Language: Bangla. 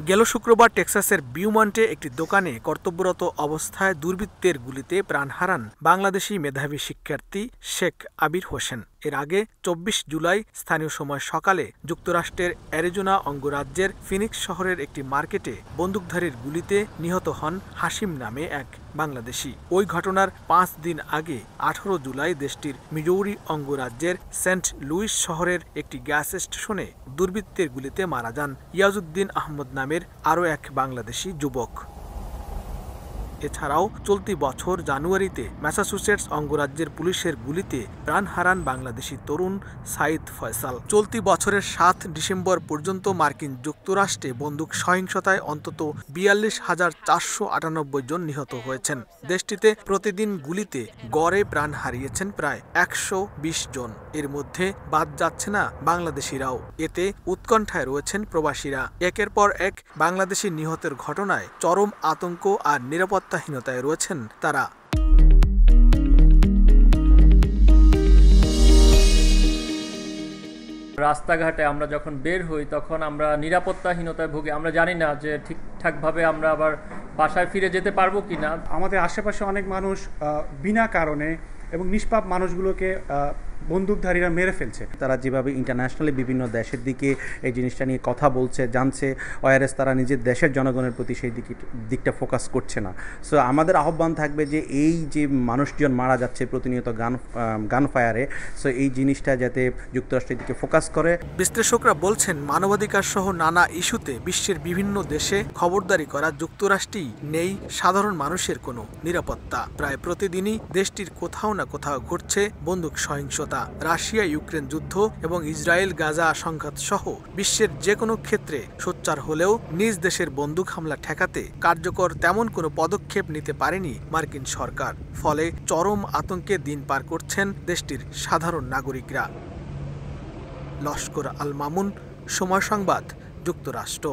গেল শুক্রবার টেক্সাসের বিউমন্টে একটি দোকানে কর্তব্যরত অবস্থায় দুর্বৃত্তের গুলিতে প্রাণ হারান বাংলাদেশি মেধাবী শিক্ষার্থী শেখ আবির হোসেন। এর আগে চব্বিশ জুলাই স্থানীয় সময় সকালে যুক্তরাষ্ট্রের অ্যারিজোনা অঙ্গরাজ্যের ফিনিক্স শহরের একটি মার্কেটে বন্দুকধারীর গুলিতে নিহত হন হাসিম নামে এক বাংলাদেশি। ওই ঘটনার পাঁচ দিন আগে আঠারো জুলাই দেশটির মিজৌরি অঙ্গরাজ্যের সেন্ট লুইস শহরের একটি গ্যাস স্টেশনে দুর্বৃত্তের গুলিতে মারা যান ইয়াজউদ্দিন আহমদ নামের আরও এক বাংলাদেশি যুবক। এছাড়াও চলতি বছর জানুয়ারিতে ম্যাসাচুসেটস অঙ্গরাজ্যের পুলিশের গুলিতে প্রাণ হারান বাংলাদেশি তরুণ সাইদ ফয়সাল। চলতি বছরের সাত ডিসেম্বর পর্যন্ত মার্কিন যুক্তরাষ্ট্রে বন্দুক সহিংসতায় অন্তত বিয়াল্লিশ হাজার চারশো আটানব্বই জন নিহত হয়েছেন। দেশটিতে প্রতিদিন গুলিতে গড়ে প্রাণ হারিয়েছেন প্রায় একশো বিশ জন। এর মধ্যে বাদ যাচ্ছে না বাংলাদেশিরাও। এতে উৎকণ্ঠায় রয়েছেন প্রবাসীরা। একের পর এক বাংলাদেশি নিহতের ঘটনায় চরম আতঙ্ক আর নিরাপত্তাহীনতায় রয়েছেন তারা। রাস্তাঘাটে আমরা যখন বের হই তখন আমরা নিরাপত্তাহীনতায় ভুগি। আমরা জানি না যে ঠিকঠাকভাবে আমরা আবার বাসায় ফিরে যেতে পারব কি না আমাদের আশেপাশে অনেক মানুষ বিনা কারণে এবং নিষ্পাপ মানুষগুলোকে আহ, বন্দুকধারীরা মেরে ফেলছে। তারা যেভাবে ইন্টারন্যাশনালি বিভিন্ন দেশের দিকে এই জিনিসটা নিয়ে কথা বলছে, জানছে ওয়ারএস তারা নিজের দেশের জনগণের প্রতি সেই দিকে দিকটা ফোকাস করছে না। সো আমাদের আহ্বান থাকবে যে এই যে মানুষজন মারা যাচ্ছে প্রতিনিয়ত গান গান ফায়ারে সো এই জিনিসটা যাতে যুক্তরাষ্ট্রের দিকে ফোকাস করে। বিশ্লেষকরা বলছেন, মানবাধিকার সহ নানা ইস্যুতে বিশ্বের বিভিন্ন দেশে খবরদারি করা যুক্তরাষ্ট্রেই নেই, সাধারণ মানুষের কোনো নিরাপত্তা। প্রায় প্রতিদিনই দেশটির কোথাও না কোথাও ঘটছে বন্দুক সহিংসতা। রাশিয়া ইউক্রেন যুদ্ধ এবং ইসরায়েল গাজা সংঘাত সহ বিশ্বের যে কোনো ক্ষেত্রে সোচ্চার হলেও নিজ দেশের বন্দুক হামলা ঠেকাতে কার্যকর তেমন কোনো পদক্ষেপ নিতে পারেনি মার্কিন সরকার। ফলে চরম আতঙ্কে দিন পার করছেন দেশটির সাধারণ নাগরিকরা। লস্কর আল মামুন সময় সংবাদ, যুক্তরাষ্ট্র।